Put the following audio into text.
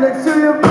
next to you.